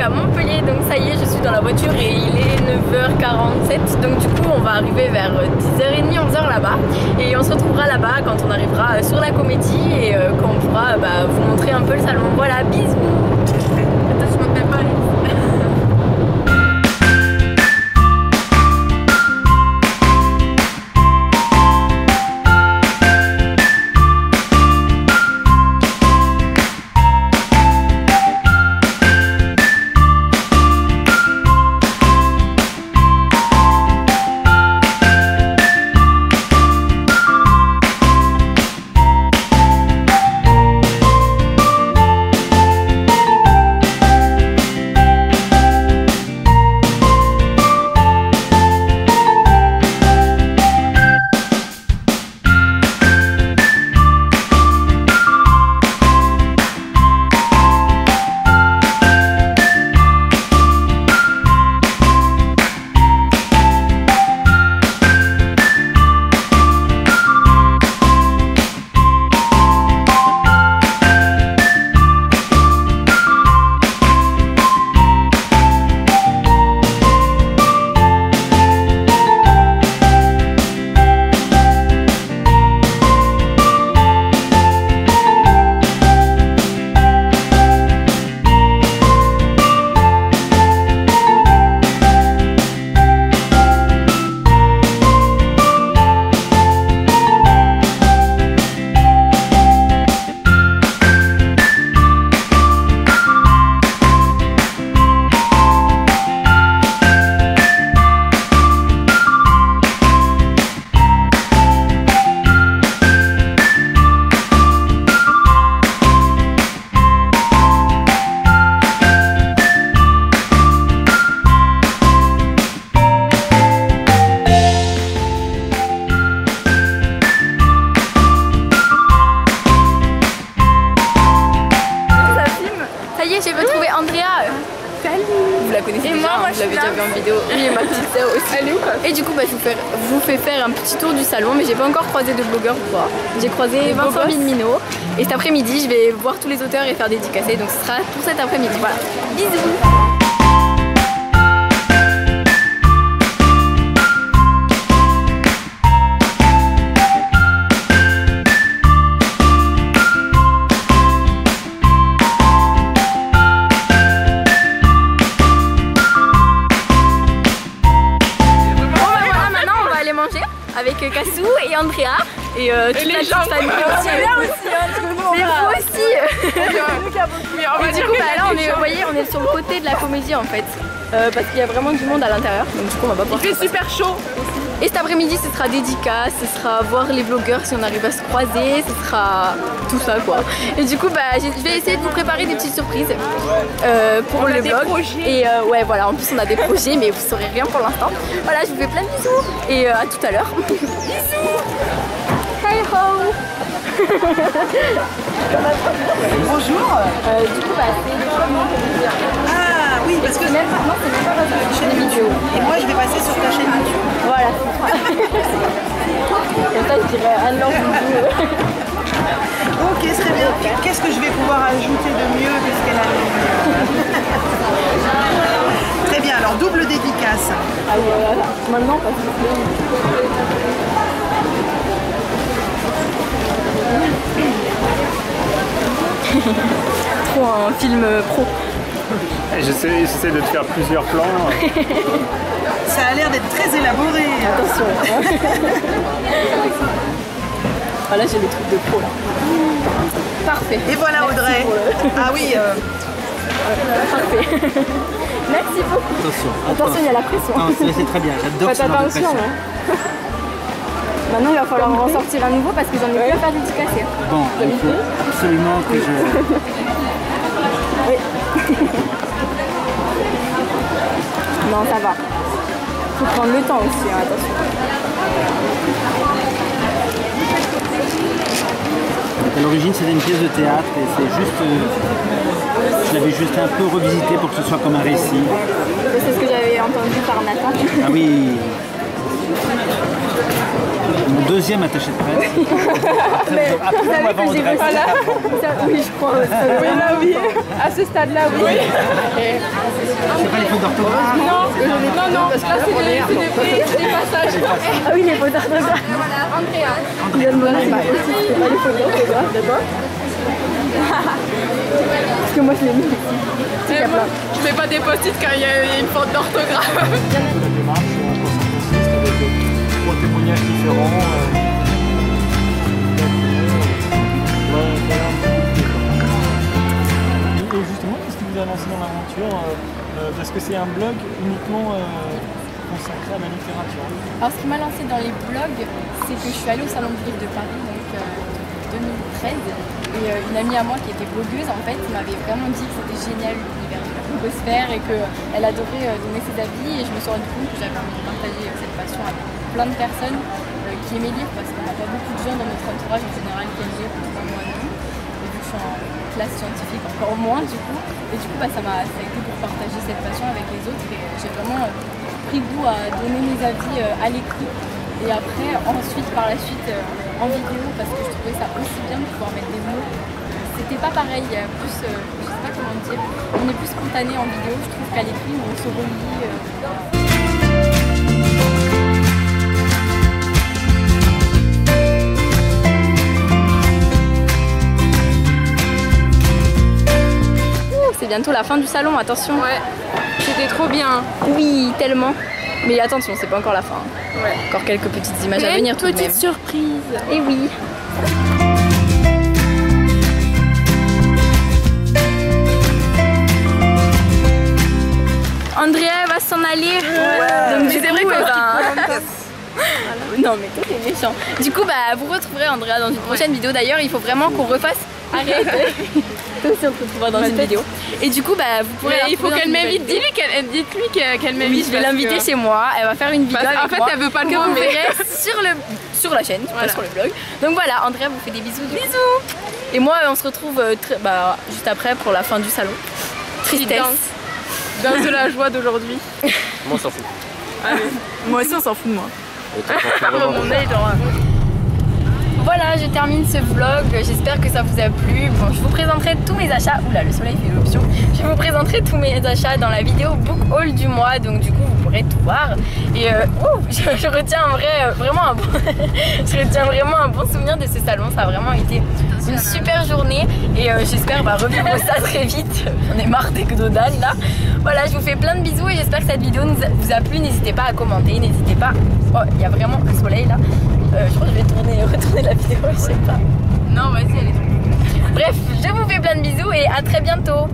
à Montpellier, donc ça y est, je suis dans la voiture et il est 9h47, donc du coup on va arriver vers 10h30, 11h là-bas. Et on se retrouvera là-bas quand on arrivera sur la comédie et euh, quand on pourra bah, vous montrer un peu le salon. Voilà, bisous en vidéo. Oui, et ma petite sœur aussi. Elle est où quoi Et du coup, bah, je vous fais, vous fais faire un petit tour du salon, mais j'ai pas encore croisé de blogueurs ou quoi. J'ai croisé Vincent gosses. Villemino. Et cet après-midi, je vais voir tous les auteurs et faire dédicacer. Donc ce sera pour cet après-midi. Voilà. Bisous et euh, toute les gens. famille aussi. Mais vous aussi. Et du coup, bah, là on est, vous voyez, on est sur le côté de la comédie en fait, Euh, parce qu'il y a vraiment du monde à l'intérieur. Donc du coup, on va pas pouvoir. Il fait super chaud. Et cet après-midi, ce sera dédicace, ce sera voir les vlogueurs si on arrive à se croiser, ce sera tout ça quoi. Et du coup, bah, je vais essayer de vous préparer des petites surprises euh, pour On le des vlog. projets. Et euh, ouais, voilà, en plus on a des projets, mais vous saurez rien pour l'instant. Voilà, je vous fais plein de bisous et à tout à l'heure. bisous. Bonjour. Euh, du coup, bah, c'est le que. Ah oui, parce que Même maintenant, c'est même pas que je fais des vidéos. et moi je vais passer sur ta chaîne YouTube. Voilà, c'est ça. Je dirais Ok, très bien. Qu'est-ce que je vais pouvoir ajouter de mieux puisqu'elle a Très bien, alors double dédicace. Ah voilà, maintenant parce que un film pro. J'essaie j'essaie de te faire plusieurs plans. Ça a l'air d'être très élaboré. Attention. voilà, j'ai le truc de pro là. Parfait. Et voilà Merci Audrey. le- Ah oui, euh, Parfait. Merci beaucoup. Attention, Attention, il y a la pression. Non, c'est c'est très bien, j'adore Faites attention. pression. hein. Maintenant, il va falloir en ressortir un nouveau parce que j'en ai plus à faire dédicacer. Bon, il faut absolument que je... Oui. non, ça va. Faut prendre le temps aussi, hein, attention. À l'origine, c'était une pièce de théâtre et c'est juste... euh, je l'avais juste un peu revisité pour que ce soit comme un récit. C'est ce que j'avais entendu par Nathan. Ah oui Mon deuxième attaché de presse. Après, après vous m'avez en direct. Oui, je crois. Oui, là, oui. À ce stade-là, oui. C'est pas les fautes d'orthographe Non, non, non. Là, c'est des, c'est des c'est passages. Ah oui, les fautes d'orthographe. Andrea. Me dire aussi, c'était pas les fautes d'orthographe, d'accord Parce que moi, je l'ai mis. Je mets pas des post-it quand il y a une faute d'orthographe. Trois témoignages différents. euh. Et justement, qu'est-ce qui vous a lancé dans l'aventure euh, euh, Parce que c'est un blog uniquement euh, consacré à la littérature. Alors ce qui m'a lancé dans les blogs, c'est que je suis allée au Salon du Livre de Paris donc euh, 2013 et euh, une amie à moi qui était blogueuse en fait m'avait vraiment dit que c'était génial l'univers de la et qu'elle adorait euh, donner ses avis et je me suis rendu compte que j'avais envie de partager cette passion avec plein de personnes euh, qui aimaient lire parce qu'on n'a pas beaucoup de gens dans notre entourage en général qui aiment lire, comme moi non. Et vu que je suis en classe scientifique encore moins du coup. Et du coup bah, ça m'a a été pour partager cette passion avec les autres et j'ai vraiment euh, pris goût à donner mes avis euh, à l'écrit et après ensuite par la suite en vidéo parce que je trouvais ça aussi bien de pouvoir mettre des mots. C'était pas pareil, plus, euh, je sais pas comment dire, on est plus spontané en vidéo je trouve qu'à l'écrit on se relie. C'est bientôt la fin du salon, attention. Ouais, c'était trop bien. Oui, tellement. Mais attention, c'est pas encore la fin. Ouais. Encore quelques petites images à venir une petite même. surprise. Et oui. Andrea va s'en aller. Donc c'est coup, vrai eh ben, Non mais toi t'es méchant. Du coup bah vous retrouverez Andrea dans une prochaine vidéo. D'ailleurs il faut vraiment qu'on refasse. Arrête. Toi aussi on te retrouvera dans une vidéo. Et du coup bah vous pourrez. Il faut qu'elle m'invite. nouvelle Dis-lui qu'elle, dites-lui qu'elle qu'elle m'invite. oui, je vais l'inviter que- chez moi. Elle va faire une vidéo Parce- avec en fait, moi elle veut pas le que voir, vous mais- verrez sur le sur la chaîne, pas sur le blog. Donc voilà, Andrea vous fait des bisous. Bisous. Et moi, on se retrouve euh, très- bah, juste après pour la fin du salon. Tristesse. danse. Danse de la joie d'aujourd'hui. Moi, on s'en fout. Moi aussi, on s'en fout de moi. Un- Voilà, je termine ce vlog. J'espère que ça vous a plu. Bon, je vous présenterai tous mes achats. Oula, le soleil fait l'option. Je vous présenterai tous mes achats dans la vidéo book haul du mois. Donc, du coup, vous pourrez tout voir. Et euh, je, retiens vrai, euh, vraiment un bon, je retiens vraiment un bon souvenir de ce salon. Ça a vraiment été une super journée. Et euh, j'espère bah, revivre ça très vite. J'en ai marre des Gnodan là. Voilà, je vous fais plein de bisous et j'espère que cette vidéo vous a plu. N'hésitez pas à commenter, n'hésitez pas. Oh, il y a vraiment le soleil là. Euh, je crois que je vais tourner, retourner la vidéo, je sais pas. Non, vas-y, allez. Bref, je vous fais plein de bisous et à très bientôt.